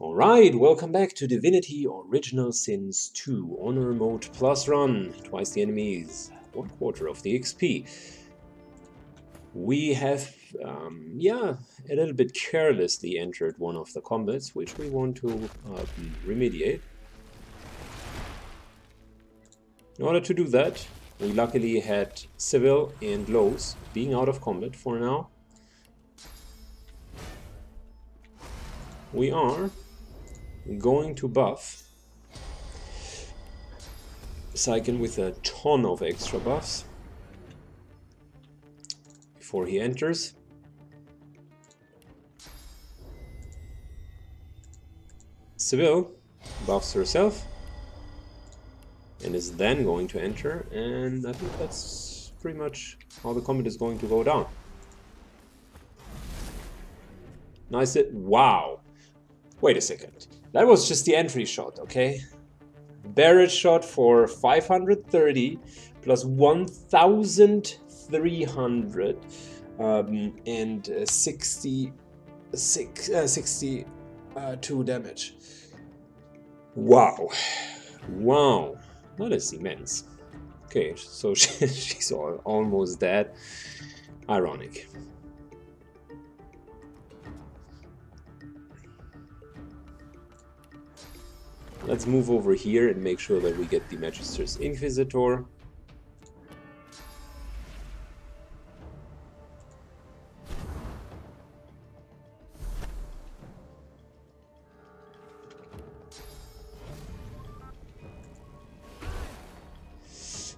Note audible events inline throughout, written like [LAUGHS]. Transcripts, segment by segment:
Alright, welcome back to Divinity Original Sins 2 Honor Mode Plus Run. Twice the enemies, one quarter of the XP. We have, um, yeah, a little bit carelessly entered one of the combats, which we want to um, remediate. In order to do that, we luckily had Sebille and Lohse being out of combat for now. We are going to buff Syken with a ton of extra buffs before he enters. Sebille buffs herself and is then going to enter and I think that's pretty much how the combat is going to go down. Nice it. Wow. Wait a second. That was just the entry shot, okay? Barrett shot for 530 plus 1300 um, and uh, 60, six, uh, 62 uh, damage. Wow. Wow. That is immense. Okay, so [LAUGHS] she, she's all, almost dead. Ironic. Let's move over here and make sure that we get the Magister's Inquisitor.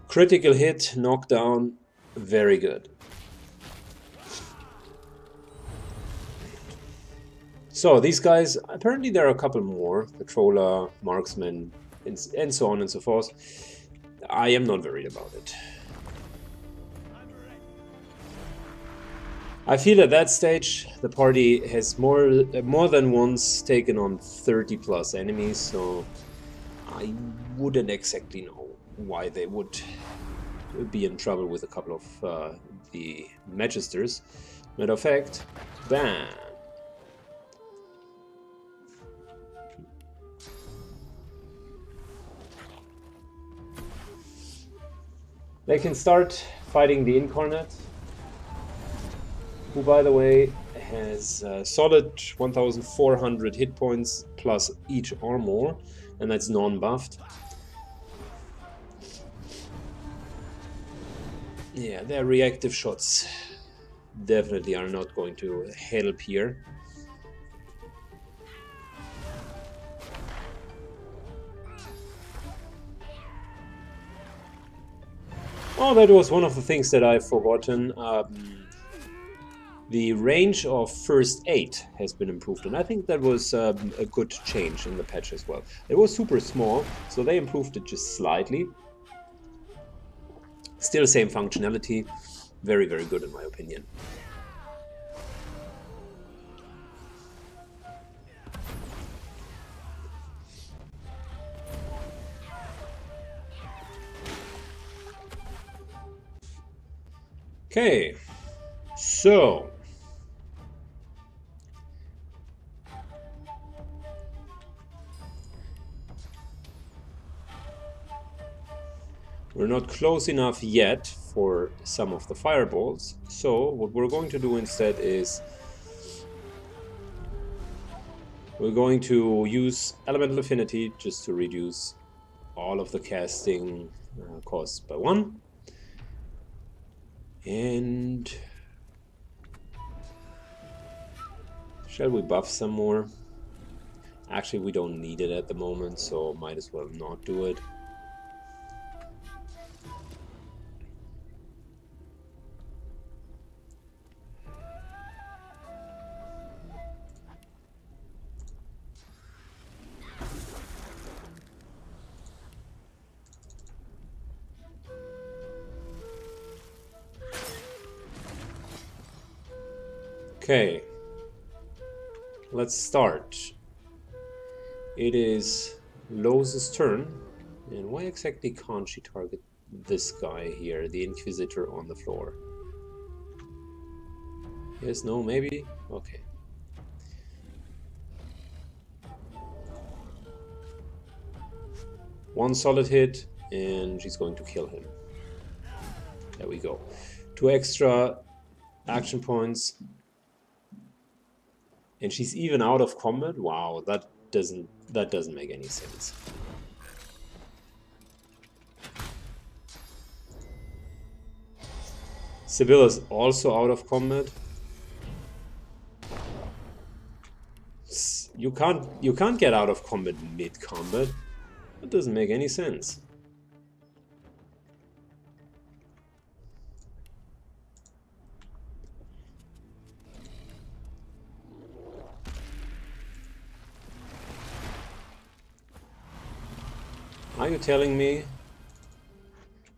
Critical hit, knockdown, very good. So these guys, apparently there are a couple more, the Patroller, Marksman, and, and so on and so forth. I am not worried about it. I feel at that stage the party has more more than once taken on 30 plus enemies, so I wouldn't exactly know why they would be in trouble with a couple of uh, the Magisters. Matter of fact, bam! They can start fighting the Incarnate, who by the way has uh, solid 1400 hit points plus each armor, and that's non-buffed. Yeah, their reactive shots definitely are not going to help here. Oh, that was one of the things that I've forgotten. Um, the range of first aid has been improved, and I think that was um, a good change in the patch as well. It was super small, so they improved it just slightly. Still same functionality, very, very good in my opinion. Okay, so we're not close enough yet for some of the fireballs. So what we're going to do instead is we're going to use elemental affinity just to reduce all of the casting uh, costs by one. And shall we buff some more? Actually, we don't need it at the moment, so might as well not do it. Okay. Let's start. It is Lohse's turn. And why exactly can't she target this guy here, the Inquisitor on the floor? Yes, no, maybe? Okay. One solid hit, and she's going to kill him. There we go. Two extra action points and she's even out of combat? Wow, that doesn't that doesn't make any sense. Sebille's also out of combat. You can't you can't get out of combat mid combat. That doesn't make any sense. Are you telling me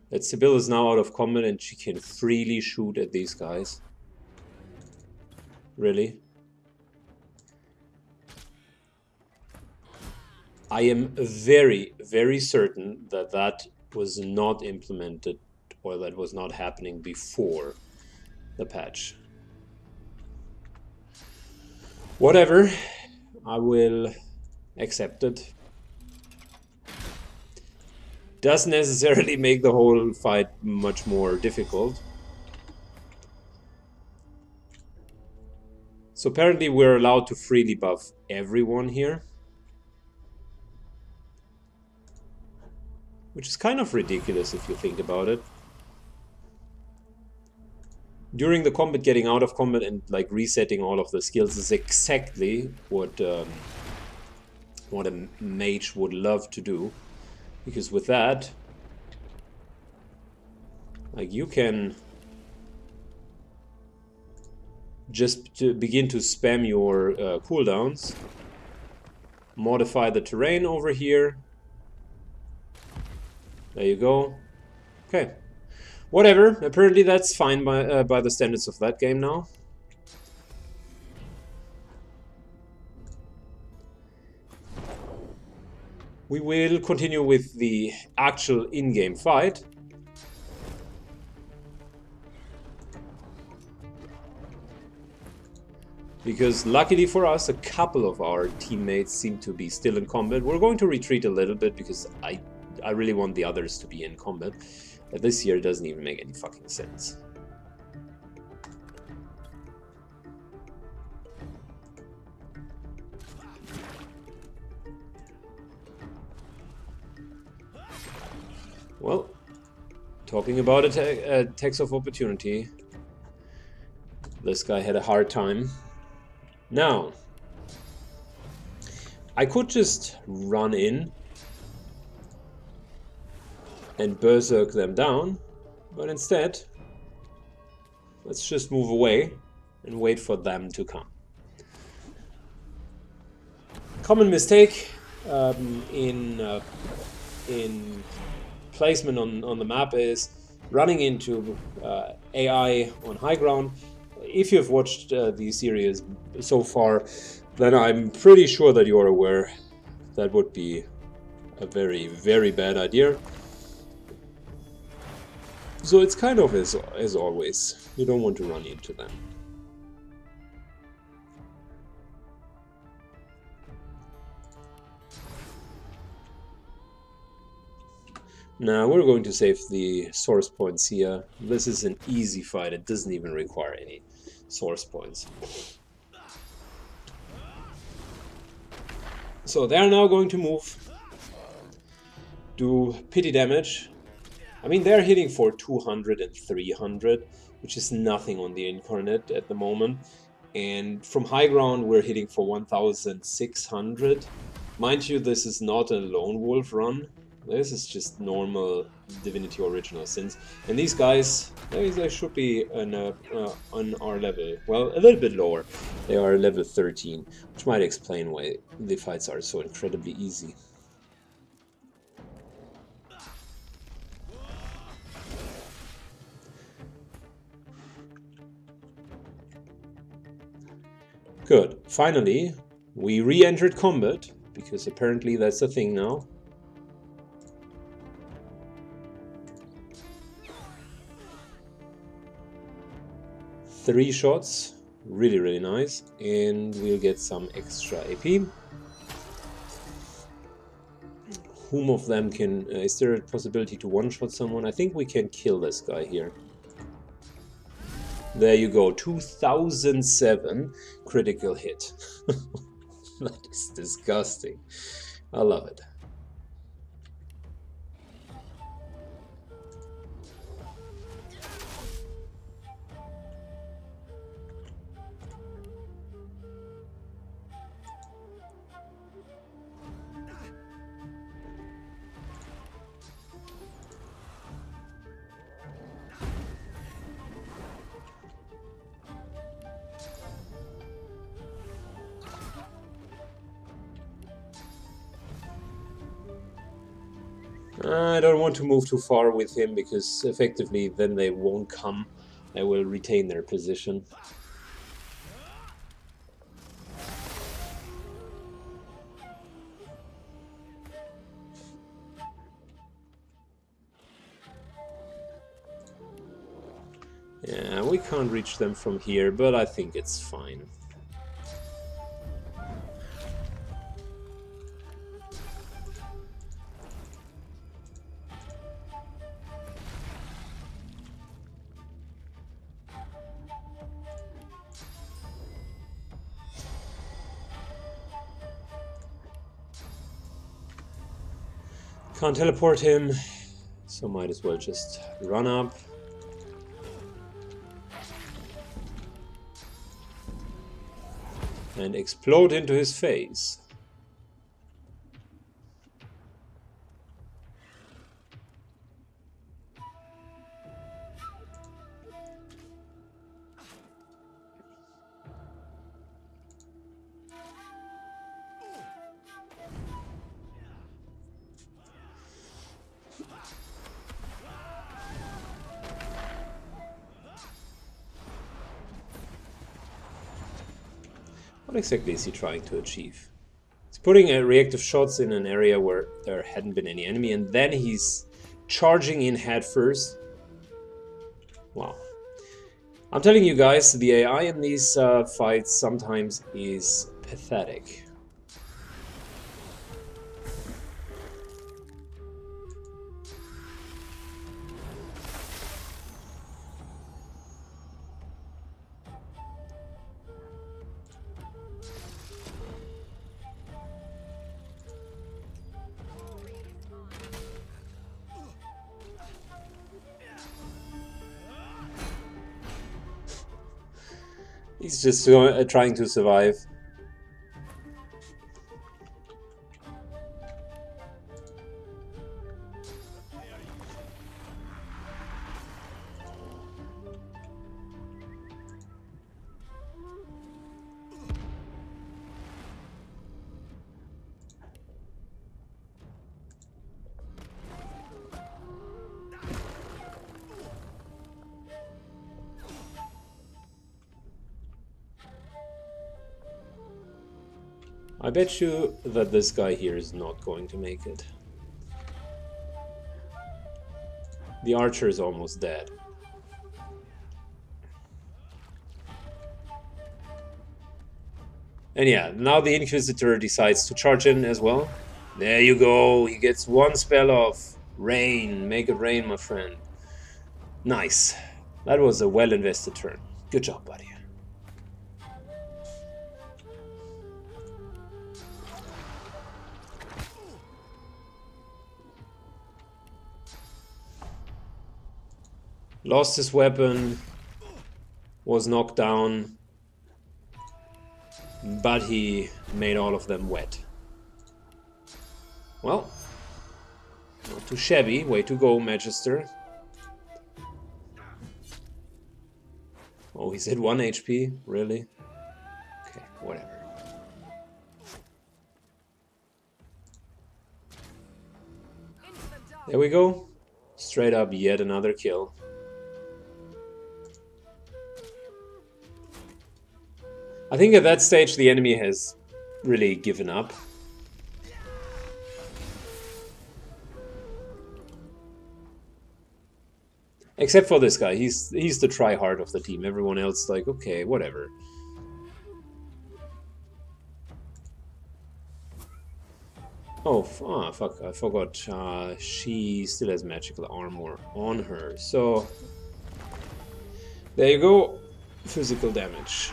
that Sebille is now out of combat and she can freely shoot at these guys? Really? I am very, very certain that that was not implemented or that was not happening before the patch. Whatever, I will accept it. Doesn't necessarily make the whole fight much more difficult. So apparently we're allowed to freely buff everyone here. Which is kind of ridiculous if you think about it. During the combat, getting out of combat and like resetting all of the skills is exactly what um, what a mage would love to do. Because with that, like you can just to begin to spam your uh, cooldowns, modify the terrain over here, there you go. Okay. Whatever. Apparently that's fine by, uh, by the standards of that game now. We will continue with the actual in-game fight. Because luckily for us, a couple of our teammates seem to be still in combat. We're going to retreat a little bit because I I really want the others to be in combat. This year doesn't even make any fucking sense. Well, talking about a, tax of opportunity, this guy had a hard time. Now, I could just run in and berserk them down, but instead, let's just move away and wait for them to come. Common mistake um, in uh, in placement on, on the map is running into uh, AI on high ground. If you've watched uh, the series so far, then I'm pretty sure that you're aware that would be a very, very bad idea. So it's kind of as, as always, you don't want to run into them. Now we're going to save the source points here. This is an easy fight, it doesn't even require any source points. So they're now going to move, do pity damage, I mean, they're hitting for 200 and 300, which is nothing on the Incarnate at the moment. And from high ground, we're hitting for 1600. Mind you, this is not a Lone Wolf run. This is just normal Divinity Original Sins. And these guys, they, should be on, uh, uh, on our level. Well, a little bit lower. They are level 13, which might explain why the fights are so incredibly easy. Good. Finally, we re-entered combat, because apparently that's a thing now. Three shots, really, really nice, and we'll get some extra AP. whom of them can... Uh, is there a possibility to one-shot someone? I think we can kill this guy here. There you go, 2007 critical hit. [LAUGHS] that is disgusting. I love it. I don't want to move too far with him because effectively then they won't come. They will retain their position. Yeah, we can't reach them from here, but I think it's fine. Can't teleport him, so might as well just run up. And explode into his face. Exactly is he trying to achieve? He's putting reactive shots in an area where there hadn't been any enemy, and then he's charging in head first. Wow. I'm telling you guys, the AI in these uh, fights sometimes is pathetic. He's just uh, trying to survive. I bet you that this guy here is not going to make it. The archer is almost dead. And yeah, now the Inquisitor decides to charge in as well. There you go, he gets one spell off. Rain, make it rain, my friend. Nice. That was a well-invested turn. Good job, buddy. Lost his weapon, was knocked down, but he made all of them wet. Well, not too shabby. Way to go, Magister. Oh, he's at 1 HP? Really? Okay, whatever. There we go. Straight up yet another kill. I think at that stage the enemy has really given up. Except for this guy, he's he's the try-hard of the team. Everyone else like, okay, whatever. Oh, oh, fuck, I forgot. Uh, she still has magical armor on her. So, there you go. Physical damage.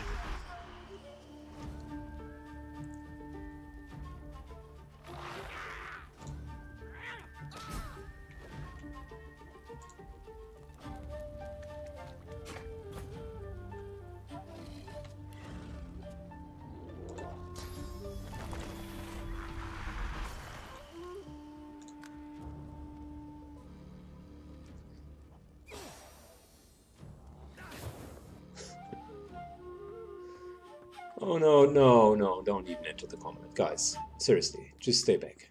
Oh no, no, no, don't even enter the combat. Guys, seriously, just stay back.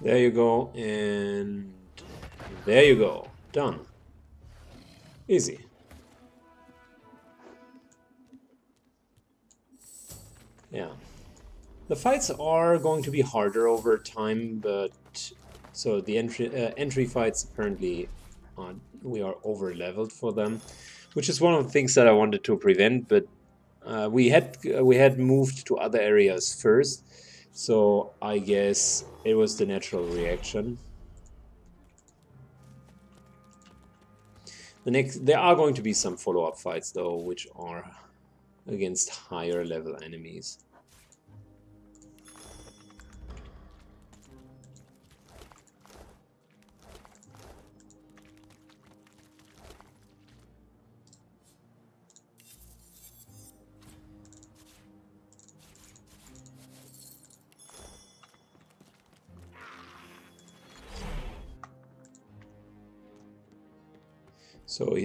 There you go, and there you go. Done. Easy. Yeah. The fights are going to be harder over time, but so the entry uh, entry fights apparently uh, we are over leveled for them, which is one of the things that I wanted to prevent. But uh, we had we had moved to other areas first, so I guess it was the natural reaction. The next, there are going to be some follow-up fights though, which are against higher level enemies.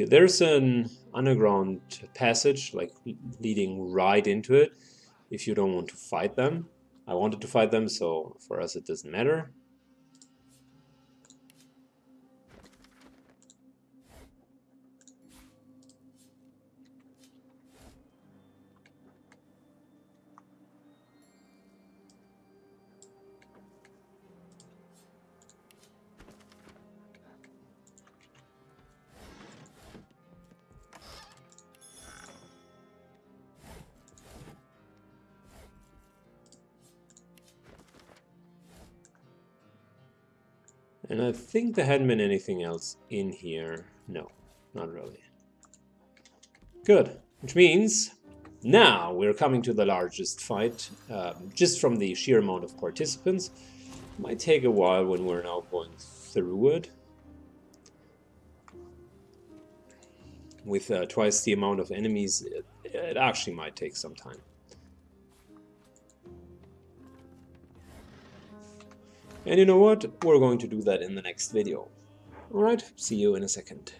There's an underground passage, like leading right into it, if you don't want to fight them. I wanted to fight them, so for us it doesn't matter. And I think there hadn't been anything else in here. No, not really. Good, which means now we're coming to the largest fight, um, just from the sheer amount of participants. Might take a while when we're now going through it. With uh, twice the amount of enemies, it, it actually might take some time. And you know what? We're going to do that in the next video. Alright, see you in a second.